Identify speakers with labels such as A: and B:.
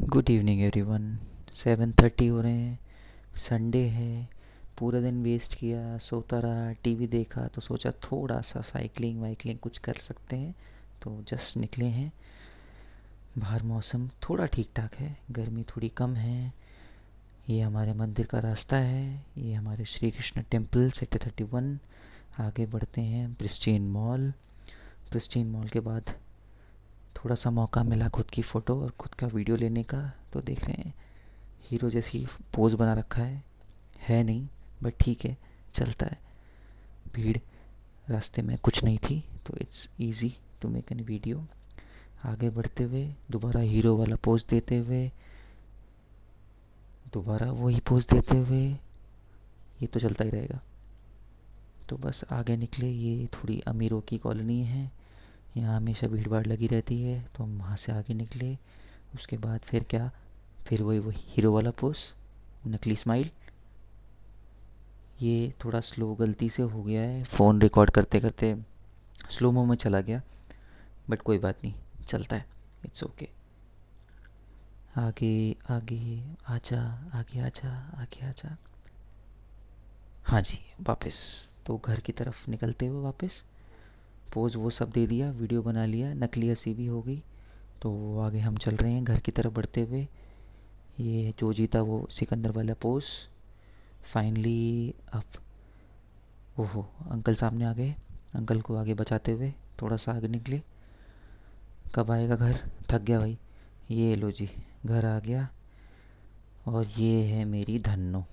A: Good evening everyone seven thirty हो रहे हैं. संडे है. पूरा दिन वेस्ट किया, सोता रहा टीवी देखा तो सोचा थोड़ा सा साइकिलिंग वाइकलिंग कुछ कर सकते हैं तो जस्ट निकले हैं. बाहर मौसम थोड़ा ठीक ठाक है. गर्मी थोड़ी कम है. ये हमारे मंदिर का रास्ता है. ये हमारे Shri Krishna temple sector thirty one आगे बढ़ते हैं प्रिस्टीन मॉल प्रिस्टीन मॉल के बाद थोड़ा सा मौका मिला खुद की फ़ोटो और खुद का वीडियो लेने का। तो देख रहे हैं, हीरो जैसी पोज बना रखा है। है नहीं, बट ठीक है, चलता है। भीड़ रास्ते में कुछ नहीं थी तो it's easy to make an video आगे बढ़ते हुए, दोबारा हीरो वाला पोज देते हुए, दोबारा वही पोज देते हुए, ये तो चलता ही रहेगा। तो बस आगे निकले, ये थोड़ी अमीरों की कॉलोनी है। यहाँ हमेशा भीड़ भाड़ लगी रहती है तो हम वहाँ से आगे निकले। उसके बाद फिर क्या? फिर वही वही हीरो वाला पोस नकली स्माइल। ये थोड़ा स्लो गलती से हो गया है, फ़ोन रिकॉर्ड करते करते स्लो मो में चला गया, बट कोई बात नहीं, चलता है, इट्स ओके। okay. आगे आगे, आजा आगे आजा आगे, आजा। हाँ जी, वापस। तो घर की तरफ़ निकलते हुए वापस। पोज वो सब दे दिया, वीडियो बना लिया, नकली हँसी भी हो गई। तो आगे हम चल रहे हैं घर की तरफ़ बढ़ते हुए। ये जो जीता वो सिकंदर वाला पोज। फाइनली अब ओहो, अंकल सामने आ गए। अंकल को आगे बचाते हुए थोड़ा सा आगे निकले। कब आएगा घर? थक गया भाई। ये लो जी, घर आ गया। और ये है मेरी धन्नो।